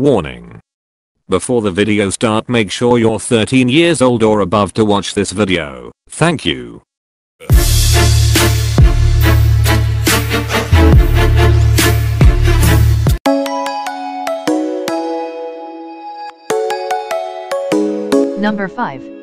Warning. Before the video start make sure you're 13 years old or above to watch this video. Thank you. Number 5.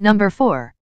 Number 4.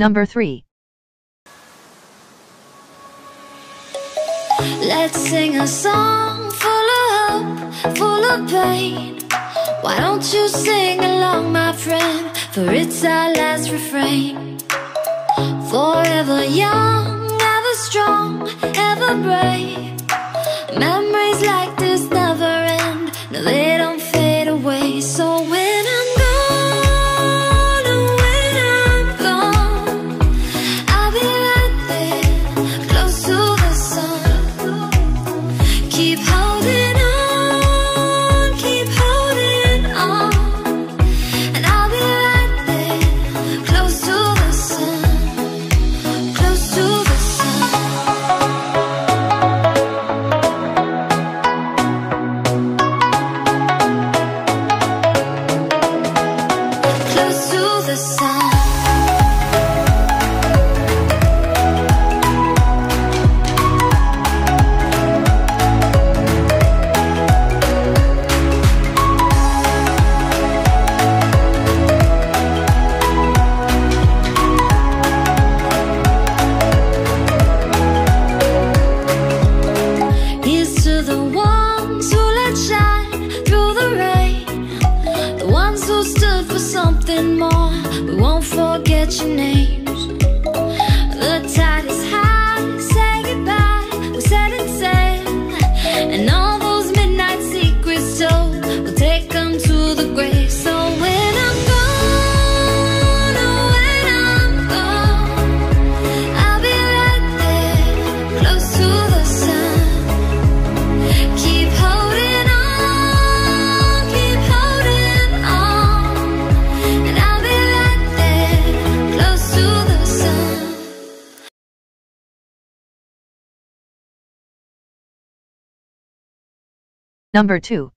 Number 3. Let's sing a song full of hope, full of pain. Why don't you sing along, my friend? For it's our last refrain. Forever young, ever strong, ever brave. Memories like this never end. No, they don't and more. We won't forget your name. Number 2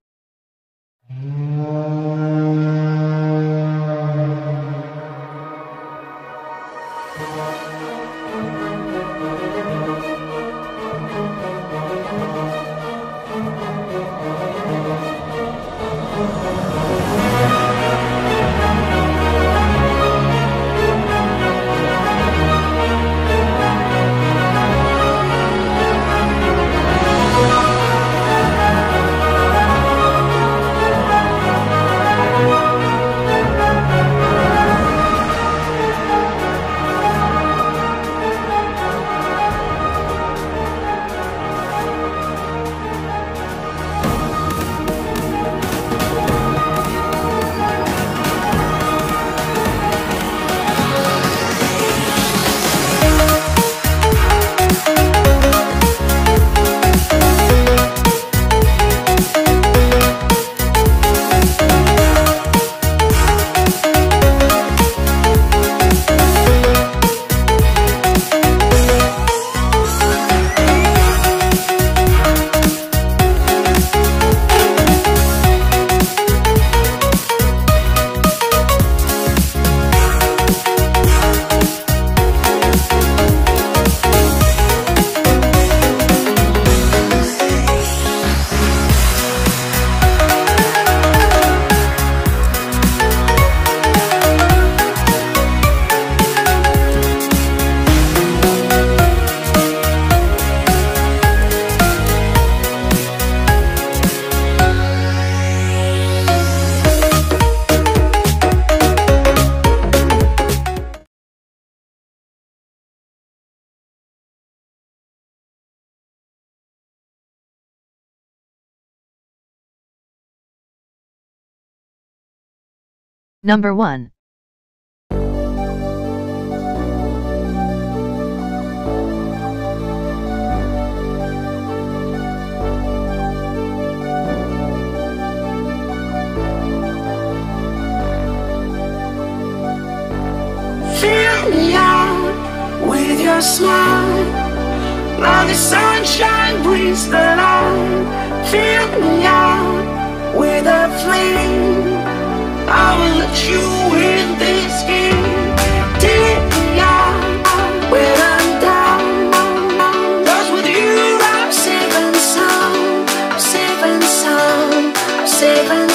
Number 1. Your smile. Now the sunshine brings the light. Fill me out with a flame. save